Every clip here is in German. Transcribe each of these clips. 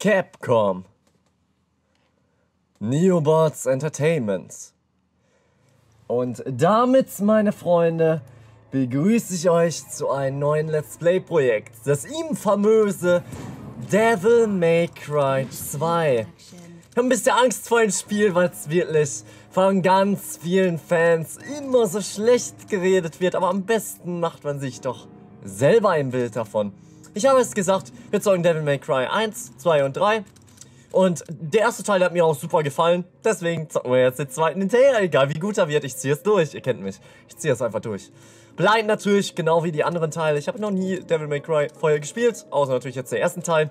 Capcom. Neobots Entertainment. Und damit, meine Freunde, begrüße ich euch zu einem neuen Let's Play Projekt. Das ihm famöse Devil May Cry 2. Ich habe ein bisschen Angst vor dem Spiel, weil es wirklich von ganz vielen Fans immer so schlecht geredet wird. Aber am besten macht man sich doch selber ein Bild davon. Ich habe es gesagt, wir zocken Devil May Cry 1, 2 und 3. Und der erste Teil hat mir auch super gefallen. Deswegen zocken wir jetzt den zweiten hinterher. Egal wie gut er wird, ich ziehe es durch. Ihr kennt mich. Ich ziehe es einfach durch. Blind natürlich, genau wie die anderen Teile. Ich habe noch nie Devil May Cry vorher gespielt. Außer natürlich jetzt den ersten Teil.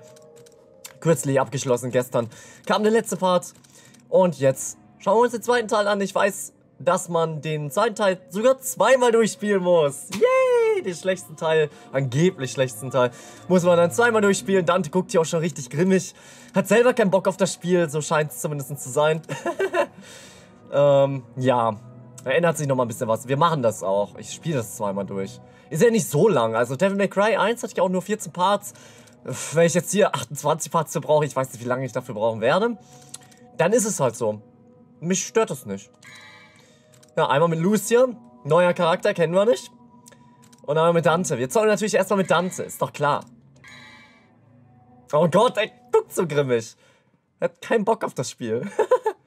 Kürzlich abgeschlossen, gestern kam der letzte Part. Und jetzt schauen wir uns den zweiten Teil an. Ich weiß, dass man den zweiten Teil sogar zweimal durchspielen muss. Yay! Den schlechtesten Teil, angeblich schlechtesten Teil, muss man dann zweimal durchspielen. Dante guckt hier auch schon richtig grimmig. Hat selber keinen Bock auf das Spiel, so scheint es zumindest zu sein. ähm, ja. Erinnert sich noch mal ein bisschen was. Wir machen das auch. Ich spiele das zweimal durch. Ist ja nicht so lang. Also Devil May Cry 1 hatte ich auch nur 14 Parts. Wenn ich jetzt hier 28 Parts für brauche, ich weiß nicht, wie lange ich dafür brauchen werde, dann ist es halt so. Mich stört das nicht. Ja, einmal mit Lucia. Neuer Charakter, kennen wir nicht. Und einmal mit Dante. Wir zocken natürlich erstmal mit Dante, ist doch klar. Oh Gott, er guckt so grimmig. Er hat keinen Bock auf das Spiel.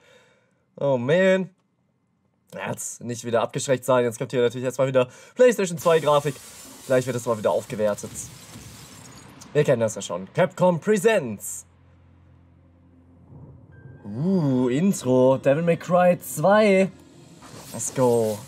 oh man. Jetzt nicht wieder abgeschreckt sein. Jetzt kommt hier natürlich erstmal wieder PlayStation 2 Grafik. Gleich wird es mal wieder aufgewertet. Wir kennen das ja schon. Capcom Presents. Uh, Intro. Devil May Cry 2. Let's go.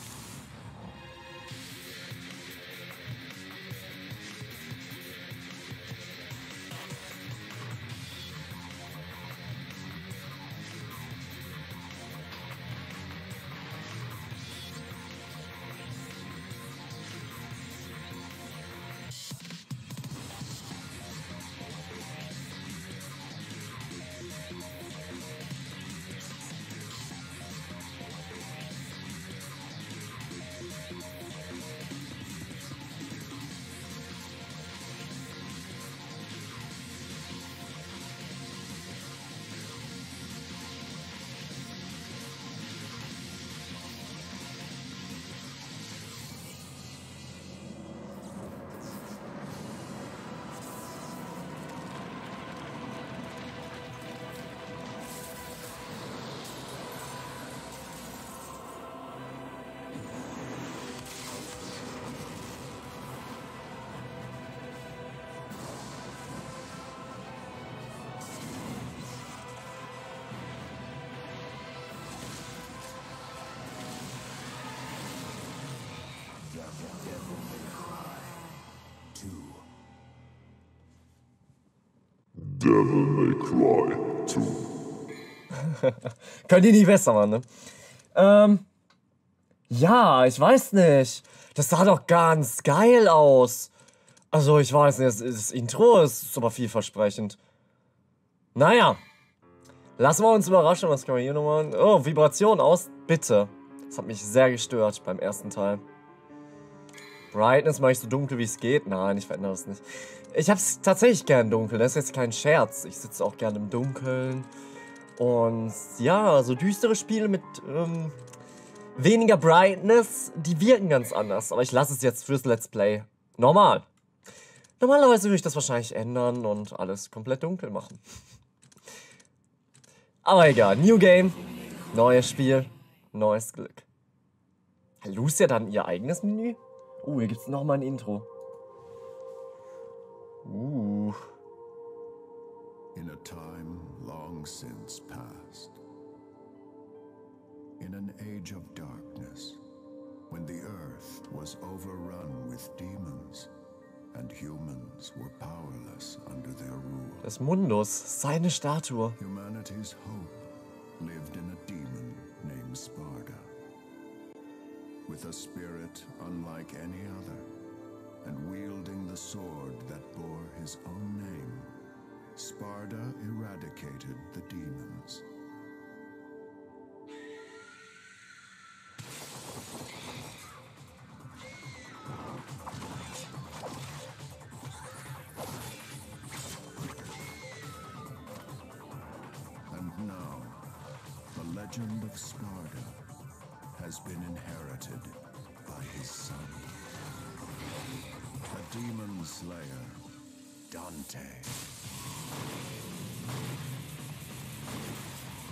Devil May Cry 2. Könnt ihr nicht besser machen, ne? Ähm. Ja, ich weiß nicht. Das sah doch ganz geil aus. Also, ich weiß nicht, das, das Intro ist aber vielversprechend. Naja. Lassen wir uns überraschen, was kann man hier nochmal. Oh, Vibration aus, bitte. Das hat mich sehr gestört beim ersten Teil. Brightness mache ich so dunkel wie es geht. Nein, ich verändere das nicht. Ich habe es tatsächlich gern dunkel. Das ist jetzt kein Scherz. Ich sitze auch gerne im Dunkeln. Und ja, so düstere Spiele mit ähm, weniger Brightness, die wirken ganz anders. Aber ich lasse es jetzt fürs Let's Play normal. Normalerweise würde ich das wahrscheinlich ändern und alles komplett dunkel machen. Aber egal. New Game, neues Spiel, neues Glück. Lucia dann ihr eigenes Menü? Uh, hier gibt's nochmal ein Intro. Uh. In a time long since past, in an age of darkness, when the earth was overrun with demons and humans were powerless under their rule, Des Mundus, seine Statue. eradicated the demons. And now, the legend of Sparta has been inherited by his son. The Demon Slayer, Dante.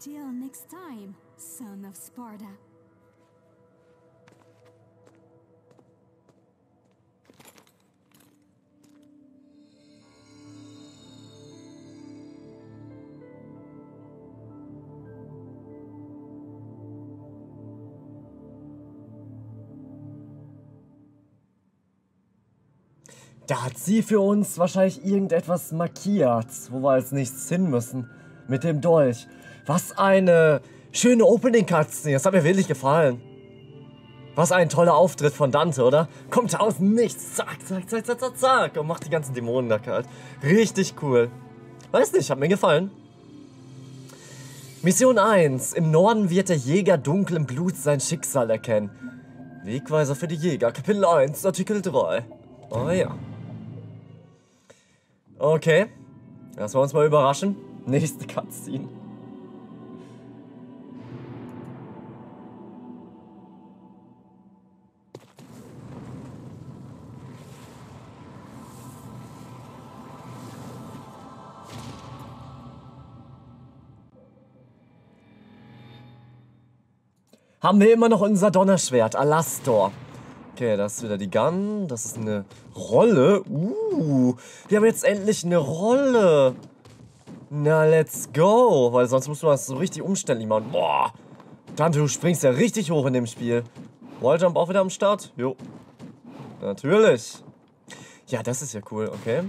Till next time, son of Sparta. Da hat sie für uns wahrscheinlich irgendetwas markiert, wo wir als nächstes hin müssen. Mit dem Dolch. Was eine schöne Opening-Cutscene. Das hat mir wirklich gefallen. Was ein toller Auftritt von Dante, oder? Kommt aus Nichts. Zack, zack, zack, zack, zack, zack. Und macht die ganzen Dämonen da kalt. Richtig cool. Weiß nicht, hat mir gefallen. Mission 1. Im Norden wird der Jäger dunklen Bluts sein Schicksal erkennen. Wegweiser für die Jäger. Kapitel 1, Artikel 3. Oh ja. Okay. Lassen wir uns mal überraschen. Nächste Cutscene. Haben wir immer noch unser Donnerschwert, Alastor. Okay, das ist wieder die Gun. Das ist eine Rolle. Uh, wir haben jetzt endlich eine Rolle. Na, let's go. Weil sonst muss man das so richtig umständlich machen. Boah. Tante, du springst ja richtig hoch in dem Spiel. Walljump auch wieder am Start? Jo. Natürlich. Ja, das ist ja cool. Okay.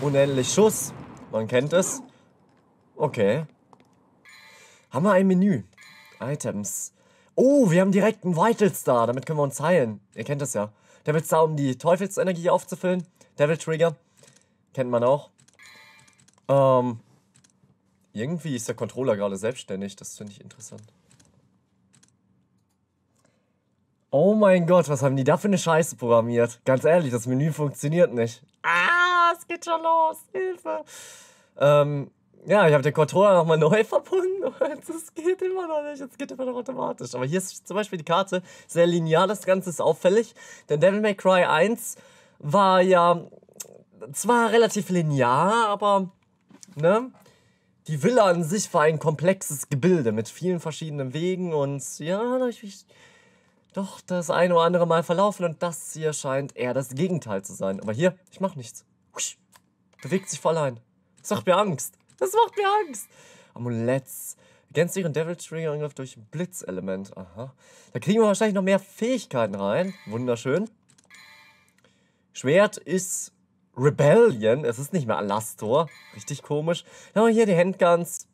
Unendlich Schuss. Man kennt es. Okay. Haben wir ein Menü. Items. Oh, wir haben direkt einen Vital Star. Damit können wir uns heilen. Ihr kennt das ja. Devil Star, um die Teufelsenergie aufzufüllen. Devil Trigger. Kennt man auch. Ähm. Irgendwie ist der Controller gerade selbstständig. Das finde ich interessant. Oh mein Gott, was haben die da für eine Scheiße programmiert? Ganz ehrlich, das Menü funktioniert nicht. Ah, es geht schon los. Hilfe. Ähm, ja, ich habe den Controller nochmal neu verbunden und es geht immer noch nicht. Es geht immer noch automatisch. Aber hier ist zum Beispiel die Karte sehr linear. Das Ganze ist auffällig. Denn Devil May Cry 1 war ja zwar relativ linear, aber ne? Die Villa an sich war ein komplexes Gebilde mit vielen verschiedenen Wegen und ja, da ich mich doch das eine oder andere Mal verlaufen und das hier scheint eher das Gegenteil zu sein. Aber hier, ich mach nichts. Bewegt sich voll ein. Das macht mir Angst. Das macht mir Angst. Amuletts. Ergänzt ihren Devil Trigger Angriff durch Blitzelement. Aha. Da kriegen wir wahrscheinlich noch mehr Fähigkeiten rein. Wunderschön. Schwert ist Rebellion. Es ist nicht mehr Alastor. Richtig komisch. Wir hier die Handguns.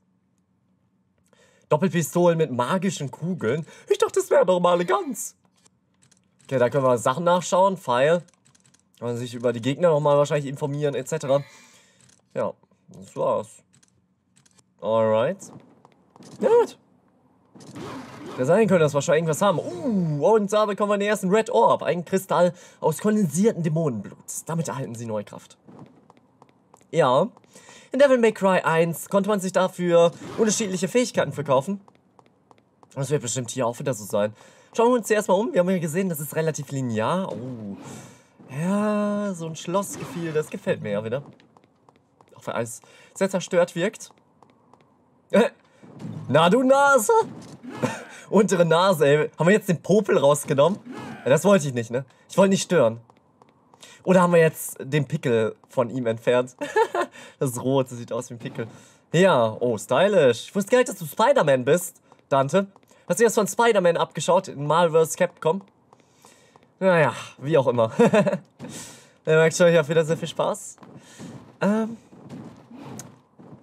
Doppelpistolen mit magischen Kugeln. Ich dachte, das wäre normale Guns. Okay, da können wir Sachen nachschauen. Pfeil. Kann man sich über die Gegner nochmal wahrscheinlich informieren, etc. Ja, das war's. Alright. Ja, gut. Der sein könnte, dass wir schon irgendwas haben. Uh, und da bekommen wir den ersten Red Orb. Ein Kristall aus kondensiertem Dämonenblut. Damit erhalten sie neue Kraft. Ja. In Devil May Cry 1 konnte man sich dafür unterschiedliche Fähigkeiten verkaufen. Das wird bestimmt hier auch wieder so sein. Schauen wir uns zuerst mal um. Wir haben ja gesehen, das ist relativ linear. Oh. Ja, so ein Schlossgefühl, das gefällt mir ja wieder. Auch wenn alles sehr zerstört wirkt. Na du Nase? Untere Nase, ey. Haben wir jetzt den Popel rausgenommen? Ja, das wollte ich nicht, ne? Ich wollte nicht stören. Oder haben wir jetzt den Pickel von ihm entfernt? das ist rot, das sieht aus wie ein Pickel. Ja, oh, stylisch. Ich wusste gar nicht, dass du Spider-Man bist, Dante. Hast du erst von Spider-Man abgeschaut in Marvel vs. Capcom? Naja, wie auch immer. Ihr merkt schon, ich habe wieder sehr viel Spaß. Ähm,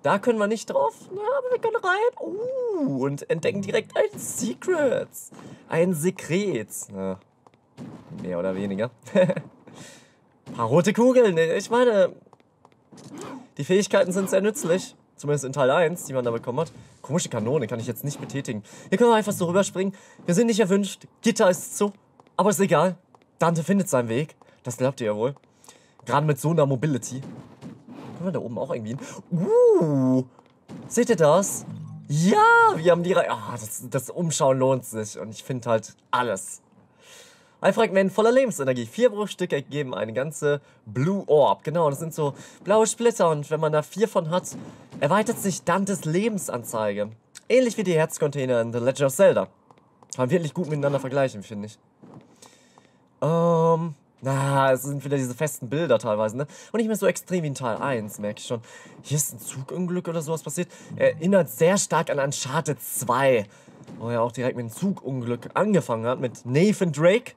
da können wir nicht drauf. Ja, aber wir können rein. Uh, und entdecken direkt ein Secret. Ein Sekret. Ja, mehr oder weniger. Paar rote Kugeln. Ich meine, die Fähigkeiten sind sehr nützlich. Zumindest in Teil 1, die man da bekommen hat. Komische Kanone kann ich jetzt nicht betätigen. Hier können wir einfach so rüberspringen. Wir sind nicht erwünscht. Gitter ist zu. Aber ist egal. Dante findet seinen Weg. Das glaubt ihr ja wohl. Gerade mit so einer Mobility. Können wir da oben auch irgendwie hin? Uh! Seht ihr das? Ja, wir haben die Reihe. Ah, das, das Umschauen lohnt sich. Und ich finde halt alles. Ein Fragment voller Lebensenergie. Vier Bruchstücke ergeben eine ganze Blue Orb. Genau, das sind so blaue Splitter. Und wenn man da vier von hat, erweitert sich Dantes Lebensanzeige. Ähnlich wie die Herzcontainer in The Legend of Zelda. Kann man wirklich gut miteinander vergleichen, finde ich. Ähm, na, es sind wieder diese festen Bilder teilweise, ne? Und nicht mehr so extrem wie in Teil 1, merke ich schon. Hier ist ein Zugunglück oder sowas passiert. Erinnert sehr stark an Uncharted 2. Wo er auch direkt mit einem Zugunglück angefangen hat, mit Nathan Drake.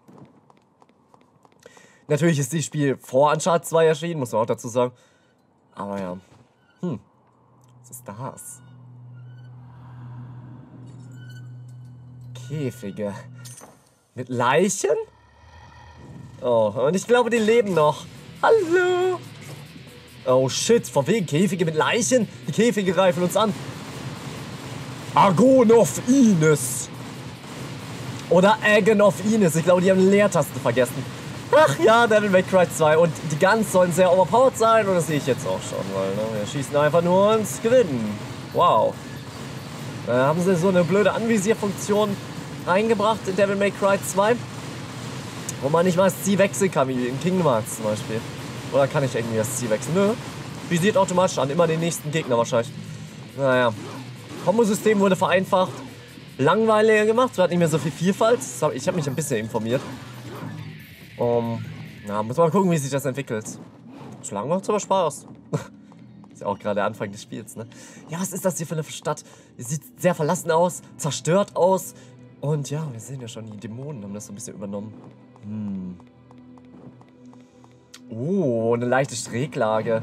Natürlich ist das Spiel vor Uncharted 2 erschienen, muss man auch dazu sagen. Aber ja. Hm. Was ist das? Käfige. Mit Leichen? Oh, und ich glaube, die leben noch. Hallo? Oh shit, von wegen Käfige mit Leichen? Die Käfige greifen uns an. Agonov Ines. Oder Agonov Ines. Ich glaube, die haben Leertaste vergessen. Ach ja, Devil May Cry 2. Und die Guns sollen sehr overpowered sein. Und das sehe ich jetzt auch schon. Weil ne, wir schießen einfach nur ins Gewinnen. Wow. Da haben sie so eine blöde Anvisierfunktion reingebracht in Devil May Cry 2. Wo man nicht mal das Ziel wechseln kann, wie in Kingdom Hearts zum Beispiel. Oder kann ich irgendwie das Ziel wechseln? Nö. Visiert automatisch an. Immer den nächsten Gegner wahrscheinlich. Naja. Kombosystem wurde vereinfacht. Langweiliger gemacht. Es hat nicht mehr so viel Vielfalt. Ich habe mich ein bisschen informiert. Um, ja, muss mal gucken, wie sich das entwickelt. Schlangen macht aber Spaß. ist ja auch gerade der Anfang des Spiels, ne? Ja, was ist das hier für eine Stadt? Sieht sehr verlassen aus, zerstört aus. Und ja, wir sehen ja schon, die Dämonen haben das so ein bisschen übernommen. Hm. Oh, eine leichte Schräglage.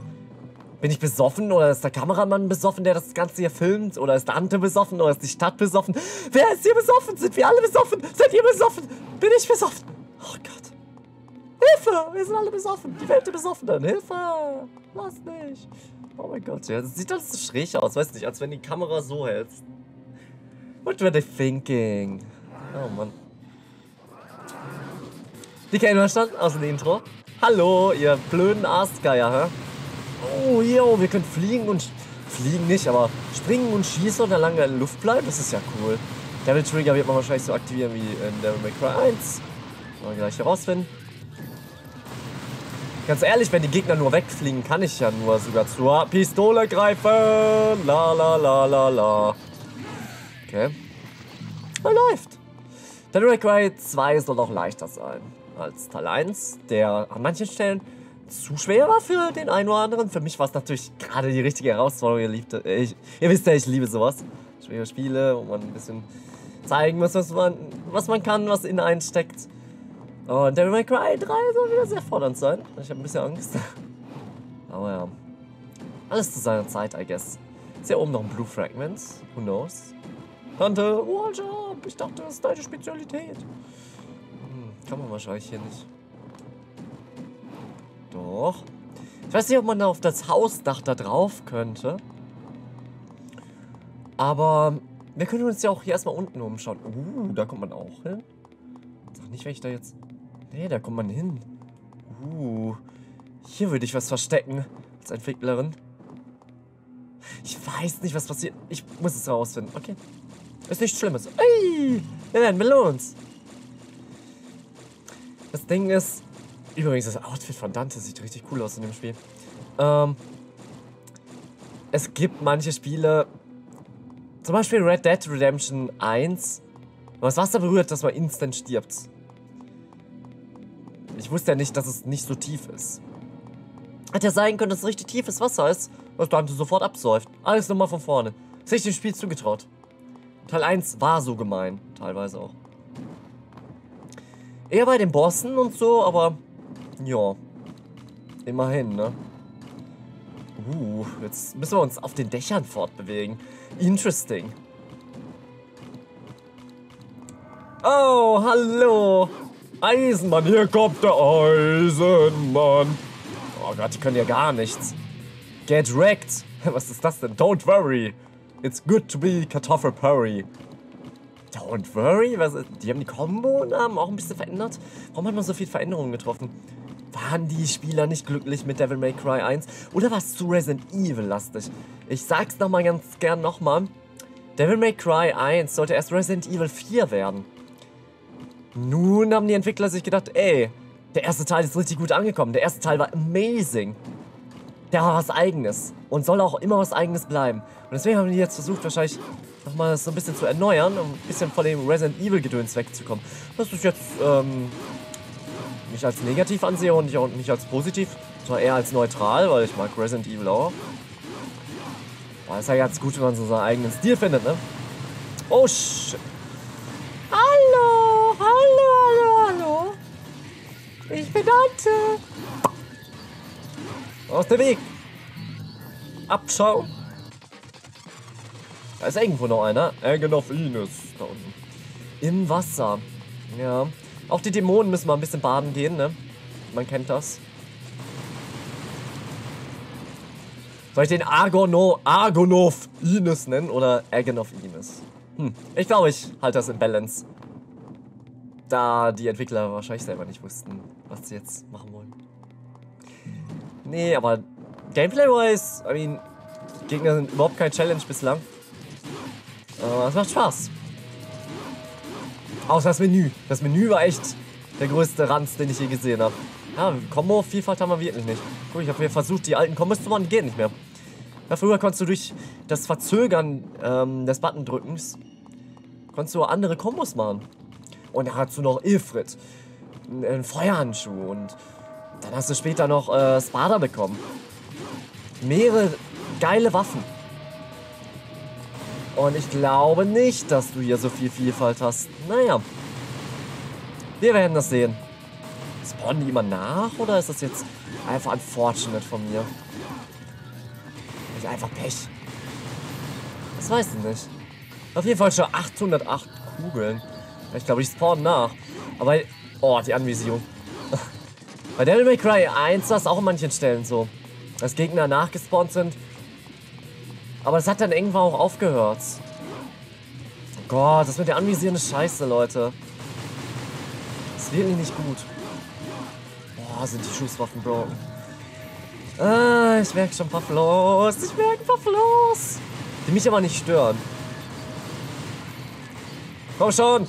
Bin ich besoffen oder ist der Kameramann besoffen, der das Ganze hier filmt? Oder ist Dante besoffen oder ist die Stadt besoffen? Wer ist hier besoffen? Sind wir alle besoffen? Seid ihr besoffen? Bin ich besoffen? Oh Gott. Hilfe! Wir sind alle besoffen. Die Welt der Besoffenen. Hilfe! Lass nicht. Oh mein Gott, ja, das sieht alles so schräg aus. Weißt nicht, als wenn die Kamera so hält. What were they thinking? Oh Mann. Die kennen wir schon aus dem Intro. Hallo, ihr blöden Aasgeier, hä? Oh, yo, wir können fliegen und... Fliegen nicht, aber springen und schießen und dann lange in der Luft bleiben, das ist ja cool. Devil Trigger wird man wahrscheinlich so aktivieren wie in Devil May Cry 1. Mal gleich herausfinden. Ganz ehrlich, wenn die Gegner nur wegfliegen, kann ich ja nur sogar zur Pistole greifen. La la la la la. Okay. Er läuft. Devil May Cry 2 soll noch leichter sein als Teil 1, der an manchen Stellen zu schwer war für den einen oder anderen. Für mich war es natürlich gerade die richtige Herausforderung. Ihr, liebte, ich, ihr wisst ja, ich liebe sowas. Schwere Spiele, wo man ein bisschen zeigen muss, was man, was man kann, was in einen steckt. Und Devil May Cry 3 soll wieder sehr fordernd sein. Ich habe ein bisschen Angst. Aber ja. Alles zu seiner Zeit, I guess. Ist ja oben noch ein Blue Fragment. Who knows? Tante, Walljob! Ich dachte, das ist deine Spezialität. Kann man wahrscheinlich hier nicht. Doch. Ich weiß nicht, ob man da auf das Hausdach da drauf könnte. Aber wir können uns ja auch hier erstmal unten umschauen. Uh, da kommt man auch hin. Sag nicht, wenn ich da jetzt... Nee, da kommt man hin. Uh, hier würde ich was verstecken als Entwicklerin. Ich weiß nicht, was passiert. Ich muss es herausfinden. Okay. Ist nichts Schlimmes. Ey, wir werden belohnt. Das Ding ist, übrigens, das Outfit von Dante sieht richtig cool aus in dem Spiel. Ähm, es gibt manche Spiele, zum Beispiel Red Dead Redemption 1, wenn man das Wasser berührt, dass man instant stirbt. Ich wusste ja nicht, dass es nicht so tief ist. Hätte ja sein können, dass es richtig tiefes Wasser ist, was Dante sofort absäuft. Alles nochmal von vorne. Das hätte dem Spiel zugetraut. Teil 1 war so gemein, teilweise auch. Eher bei den Bossen und so, aber ja. Immerhin, ne? Uh, jetzt müssen wir uns auf den Dächern fortbewegen. Interesting. Oh, hallo. Eisenmann, hier kommt der Eisenmann. Oh Gott, die können ja gar nichts. Get wrecked. Was ist das denn? Don't worry. It's good to be Kartoffelpurry. Don't worry? Was, die haben die Combo-Namen auch ein bisschen verändert? Warum hat man so viel Veränderungen getroffen? Waren die Spieler nicht glücklich mit Devil May Cry 1? Oder war es zu Resident Evil lastig? Ich sag's nochmal ganz gern nochmal. Devil May Cry 1 sollte erst Resident Evil 4 werden. Nun haben die Entwickler sich gedacht, ey, der erste Teil ist richtig gut angekommen. Der erste Teil war amazing. Der war was Eigenes. Und soll auch immer was Eigenes bleiben. Und deswegen haben die jetzt versucht, wahrscheinlich nochmal so ein bisschen zu erneuern, um ein bisschen von dem Resident Evil Gedöns wegzukommen. Das ist jetzt, ähm, nicht als negativ ansehe und nicht, auch nicht als positiv, sondern eher als neutral, weil ich mag Resident Evil auch. Aber ist ja ganz gut, wenn man so seinen eigenen Stil findet, ne? Oh, shit. Hallo, hallo, hallo, hallo. Ich bin Dante. Aus dem Weg. Abschauen. Da ist irgendwo noch einer. Of Ines. Da unten. Im Wasser. Ja. Auch die Dämonen müssen mal ein bisschen baden gehen, ne? Man kennt das. Soll ich den Argono, Argonov Ines nennen oder of Ines? Hm. Ich glaube, ich halte das in Balance. Da die Entwickler wahrscheinlich selber nicht wussten, was sie jetzt machen wollen. Nee, aber Gameplay-wise, I mean, Gegner sind überhaupt kein Challenge bislang. Aber es macht Spaß. Außer das Menü. Das Menü war echt der größte Ranz, den ich je gesehen habe. Ja, Combo-Vielfalt haben wir wirklich nicht. Guck, ich habe hier versucht, die alten Kombos zu machen, die gehen nicht mehr. Ja, früher konntest du durch das Verzögern ähm, des Button-Drückens konntest du andere Kombos machen. Und dann hast du noch Ilfrit, einen Feuerhandschuh und dann hast du später noch äh, Spada bekommen. Mehrere geile Waffen. Und ich glaube nicht, dass du hier so viel Vielfalt hast. Naja. Wir werden das sehen. Spawnen die immer nach oder ist das jetzt einfach unfortunate von mir? Ist einfach Pech. Das weiß ich nicht. Auf jeden Fall schon 808 Kugeln. Ich glaube, ich spawn nach. Aber, oh, die Anvisierung. Bei Devil May Cry 1 war es auch an manchen Stellen so, dass Gegner nachgespawnt sind. Aber es hat dann irgendwann auch aufgehört. Oh Gott, das mit der Anvisieren ist scheiße, Leute. Das ist wirklich nicht gut. Boah, sind die Schusswaffen broken. Ah, ich merke schon Pavlos. Ich merke Pavlos. Die mich aber nicht stören. Komm schon.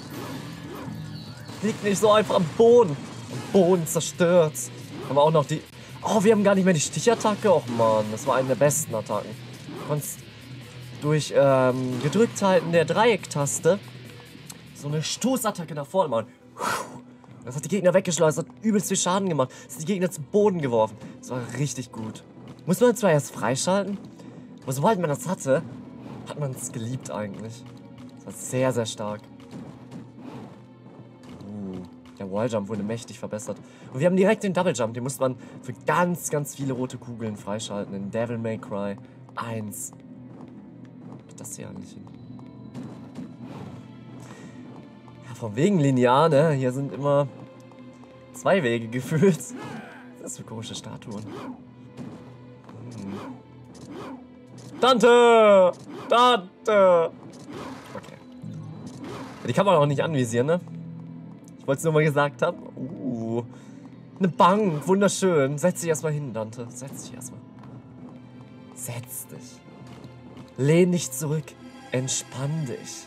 Liegt nicht so einfach am Boden. Am Boden zerstört. Haben wir auch noch die... Oh, wir haben gar nicht mehr die Stichattacke. Och man, das war eine der besten Attacken. Du durch ähm, Gedrückthalten der Dreiecktaste so eine Stoßattacke nach vorne machen. Das hat die Gegner weggeschleust, hat übelst viel Schaden gemacht. Das hat die Gegner zum Boden geworfen. Das war richtig gut. Muss man zwar erst freischalten, aber sobald man das hatte, hat man es geliebt eigentlich. Das war sehr, sehr stark. Uh, der Walljump wurde mächtig verbessert. Und wir haben direkt den Double Jump. Den muss man für ganz, ganz viele rote Kugeln freischalten. In Devil May Cry 1. Das hier eigentlich hin? Ja, von wegen linear, ne? Hier sind immer zwei Wege gefühlt. Das ist für komische Statuen. Hm. Dante! Dante! Okay. Die kann man auch nicht anvisieren, ne? Ich wollte es nur mal gesagt haben. Uh. Eine Bank, wunderschön. Setz dich erstmal hin, Dante. Setz dich erstmal. Setz dich. Lehn dich zurück. Entspann dich.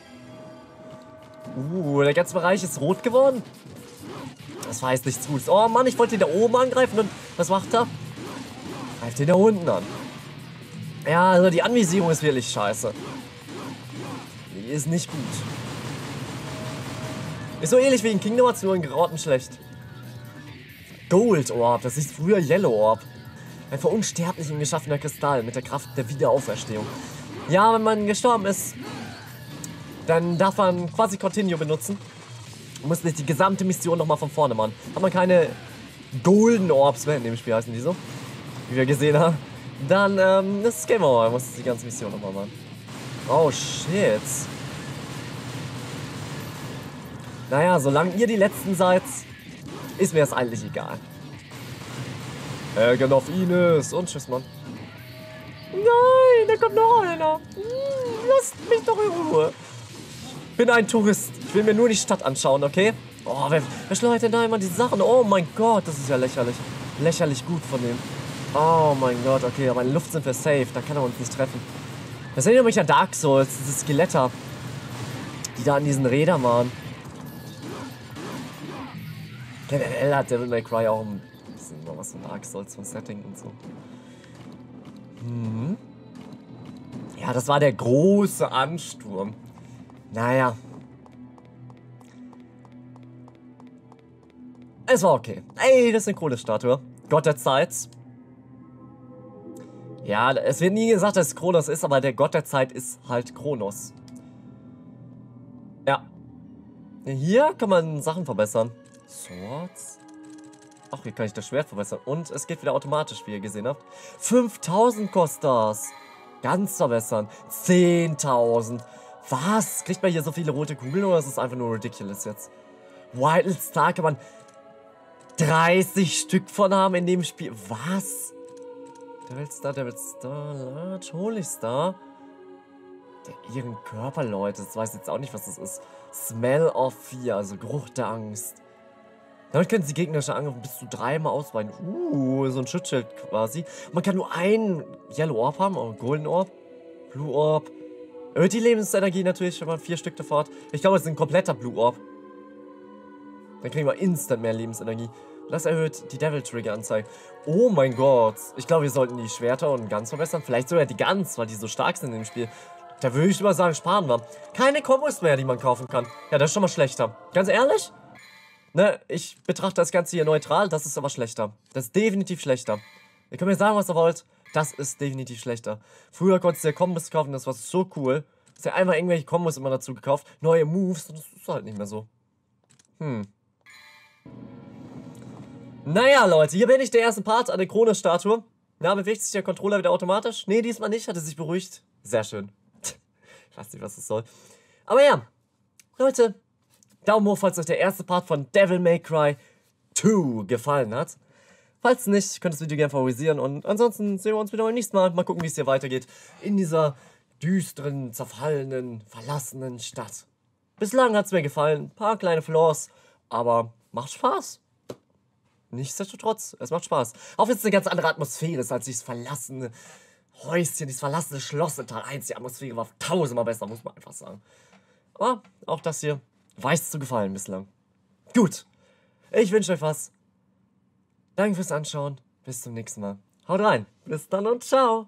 Uh, der ganze Bereich ist rot geworden. Das heißt nichts Gutes. Oh Mann, ich wollte ihn da oben angreifen und was macht er? Greift ihn da unten an. Ja, also die Anvisierung ist wirklich scheiße. Die ist nicht gut. Ist so ähnlich wie in Kingdom Hearts, nur in grottenschlecht. Gold Orb, das ist früher Yellow Orb. Ein von Unsterblichen geschaffener Kristall mit der Kraft der Wiederauferstehung. Ja, wenn man gestorben ist, dann darf man quasi Continue benutzen. Muss nicht die gesamte Mission nochmal von vorne machen. Hat man keine Golden Orbs mehr in dem Spiel, heißen die so, wie wir gesehen haben, dann ähm, ist es Game Over. Man muss die ganze Mission nochmal machen. Oh shit. Naja, solange ihr die Letzten seid, ist mir das eigentlich egal. Ärgern auf Ines und tschüss, Mann. Nein, da kommt noch einer. Lasst mich doch in Ruhe. Bin ein Tourist. Ich will mir nur die Stadt anschauen, okay? Oh, wer, wer schleudert denn da immer die Sachen? Oh mein Gott, das ist ja lächerlich. Lächerlich gut von dem. Oh mein Gott, okay, aber in Luft sind wir safe. Da kann er uns nicht treffen. Das erinnert mich an Dark Souls, diese Skeletter. Die da an diesen Rädern waren. Generell hat Devil May Cry auch ein bisschen was von Dark Souls vom Setting und so. Mhm. Ja, das war der große Ansturm. Naja. Es war okay. Ey, das ist eine coole Statue. Gott der Zeit. Ja, es wird nie gesagt, dass es Kronos ist, aber der Gott der Zeit ist halt Kronos. Ja. Hier kann man Sachen verbessern. Swords. Ach, hier kann ich das Schwert verbessern. Und es geht wieder automatisch, wie ihr gesehen habt. 5000 kostet das. Ganz verbessern. 10.000. Was? Kriegt man hier so viele rote Kugeln oder ist es einfach nur ridiculous jetzt? Wild Star kann man 30 Stück von haben in dem Spiel. Was? Devil Star, Devil Star, Large, Holy Star. Der ihren Körper, Leute. Das weiß jetzt auch nicht, was das ist. Smell of Fear, also Geruch der Angst. Damit können sie gegnerische Angriffe bis zu dreimal ausweichen. Uh, so ein Schutzschild quasi. Man kann nur einen Yellow Orb haben, oder Golden Orb, Blue Orb. Erhöht die Lebensenergie natürlich, wenn man vier Stück davor hat. Ich glaube, es ist ein kompletter Blue Orb. Dann kriegen wir instant mehr Lebensenergie. Das erhöht die Devil Trigger Anzeige. Oh mein Gott. Ich glaube, wir sollten die Schwerter und Guns verbessern. Vielleicht sogar die Guns, weil die so stark sind im Spiel. Da würde ich immer sagen, sparen wir. Keine Kombos mehr, die man kaufen kann. Ja, das ist schon mal schlechter. Ganz ehrlich? Ne, ich betrachte das Ganze hier neutral, das ist aber schlechter. Das ist definitiv schlechter. Ihr könnt mir sagen, was ihr wollt. Das ist definitiv schlechter. Früher konntest du ja Kombos kaufen, das war so cool. Hast ja einmal irgendwelche Kombos immer dazu gekauft. Neue Moves, das ist halt nicht mehr so. Hm. Naja, Leute, hier bin ich der erste Part an der Krone-Statue. Na, bewegt sich der Controller wieder automatisch? Nee, diesmal nicht, hat er sich beruhigt. Sehr schön. ich weiß nicht, was das soll. Aber ja, Leute, Daumen hoch, falls euch der erste Part von Devil May Cry 2 gefallen hat. Falls nicht, könnt ihr das Video gerne favorisieren und ansonsten sehen wir uns wieder beim nächsten Mal. Mal gucken, wie es hier weitergeht in dieser düsteren, zerfallenen, verlassenen Stadt. Bislang hat es mir gefallen, ein paar kleine Flaws, aber macht Spaß. Nichtsdestotrotz, es macht Spaß. Auch wenn es eine ganz andere Atmosphäre ist als dieses verlassene Häuschen, dieses verlassene Schloss in Teil 1. Die Atmosphäre war tausendmal besser, muss man einfach sagen. Aber auch das hier weiß zu gefallen bislang. Gut, ich wünsche euch was. Danke fürs Anschauen. Bis zum nächsten Mal. Haut rein. Bis dann und ciao.